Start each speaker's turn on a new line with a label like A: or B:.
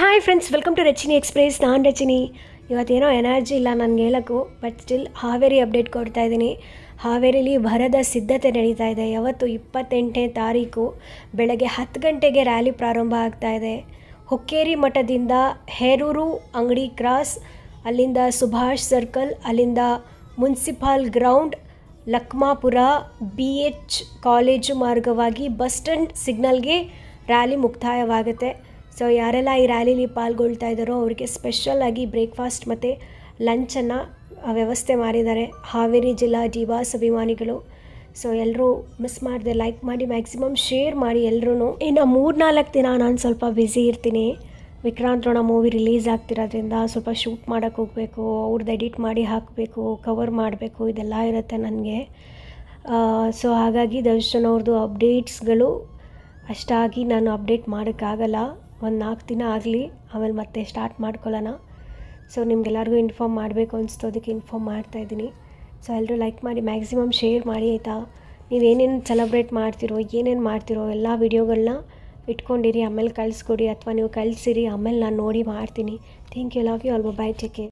A: Hi friends welcome to Rachini Express ನಾನು ರಚಿನಿ. ಇವತ್ತೇನೋ energy ಇಲ್ಲ ನನಗೆ ಹೇಳೋಕ್ಕೂ ಬಟ್ ಸ್ಟಿಲ್ ಹಾವೇರಿ ಅಪ್ಡೇಟ್ ಕೊಡ್ತಾ ಇದ್ದೀನಿ ಹಾವೇರಿಲಿ ಭರದ ಸಿದ್ಧತೆ ನಡೀತಾ ಇದೆ. ಯಾವತ್ತು ಇಪ್ಪತ್ತೆಂಟನೇ ತಾರೀಕು ಬೆಳಗ್ಗೆ ಹತ್ತು ಗಂಟೆಗೆ ರ್ಯಾಲಿ ಪ್ರಾರಂಭ ಆಗ್ತಾ ಇದೆ. ಹುಕ್ಕೇರಿ ಮಠದಿಂದ ಹೇರೂರು ಅಂಗಡಿ ಕ್ರಾಸ್ ಅಲ್ಲಿಂದ ಸುಭಾಷ್ ಸರ್ಕಲ್ ಅಲ್ಲಿಂದ municipal ground Lakmapura B H college ಮಾರ್ಗವಾಗಿ ಬಸ್ ಸ್ಟ್ಯಾಂಡ್ ಸಿಗ್ನಲ್ಗೆ ರ್ಯಾಲಿ ಮುಕ್ತಾಯವಾಗುತ್ತೆ. ಸೊ ಯಾರೆಲ್ಲ ಈ ರ್ಯಾಲಿಲಿ ಪಾಲ್ಗೊಳ್ತಾ ಇದ್ದಾರೋ ಅವರಿಗೆ ಸ್ಪೆಷಲಾಗಿ ಬ್ರೇಕ್ಫಾಸ್ಟ್ ಮತ್ತು ಲಂಚನ್ನು ವ್ಯವಸ್ಥೆ ಮಾಡಿದ್ದಾರೆ. ಹಾವೇರಿ ಜಿಲ್ಲಾ ಡಿವಾಸ್ ಅಭಿಮಾನಿಗಳು. ಸೊ ಎಲ್ಲರೂ ಮಿಸ್ ಮಾಡಿದೆ ಲೈಕ್ ಮಾಡಿ ಮ್ಯಾಕ್ಸಿಮಮ್ ಶೇರ್ ಮಾಡಿ ಎಲ್ಲರೂ ಇನ್ನು ಮೂರ್ನಾಲ್ಕು ದಿನ ನಾನು ಸ್ವಲ್ಪ ಬ್ಯುಸಿ ಇರ್ತೀನಿ. ವಿಕ್ರಾಂತ್ ರೋಣ ಮೂವಿ ರಿಲೀಸ್ ಆಗ್ತಿರೋದ್ರಿಂದ ಸ್ವಲ್ಪ ಶೂಟ್ ಮಾಡೋಕ್ಕೆ ಹೋಗಬೇಕು ಅವ್ರದ್ದು ಎಡಿಟ್ ಮಾಡಿ ಹಾಕಬೇಕು ಕವರ್ ಮಾಡಬೇಕು, ಇದೆಲ್ಲ ಇರುತ್ತೆ ನನಗೆ. ಸೊ ಹಾಗಾಗಿ ದರ್ಶನ್ ಅವ್ರದ್ದು ಅಪ್ಡೇಟ್ಸ್ಗಳು ಅಷ್ಟಾಗಿ ನಾನು ಅಪ್ಡೇಟ್ ಮಾಡೋಕ್ಕಾಗಲ್ಲ. ಒಂದು ನಾಲ್ಕು ದಿನ ಆಗಲಿ, ಆಮೇಲೆ ಮತ್ತೆ ಸ್ಟಾರ್ಟ್ ಮಾಡ್ಕೊಳ್ಳೋಣ. ಸೊ ನಿಮ್ಗೆಲ್ಲರಿಗೂ ಇನ್ಫಾರ್ಮ್ ಮಾಡಬೇಕು ಅನಿಸ್ತು, ಅದಕ್ಕೆ ಇನ್ಫಾರ್ಮ್ ಮಾಡ್ತಾಯಿದ್ದೀನಿ ಸೊ ಎಲ್ಲರೂ ಲೈಕ್ ಮಾಡಿ ಮ್ಯಾಕ್ಸಿಮಮ್ ಶೇರ್ ಮಾಡಿ, ಆಯಿತಾ? ನೀವೇನೇನು ಸೆಲೆಬ್ರೇಟ್ ಮಾಡ್ತಿರೋ, ಏನೇನು ಮಾಡ್ತಿರೋ ಎಲ್ಲ ವೀಡಿಯೋಗಳನ್ನ ಇಟ್ಕೊಂಡಿರಿ, ಆಮೇಲೆ ಕಳಿಸ್ಕೊಡಿ, ಅಥವಾ ನೀವು ಕಳಿಸಿರಿ, ಆಮೇಲೆ ನಾನು ನೋಡಿ ಮಾಡ್ತೀನಿ. Thank you love you all bye take care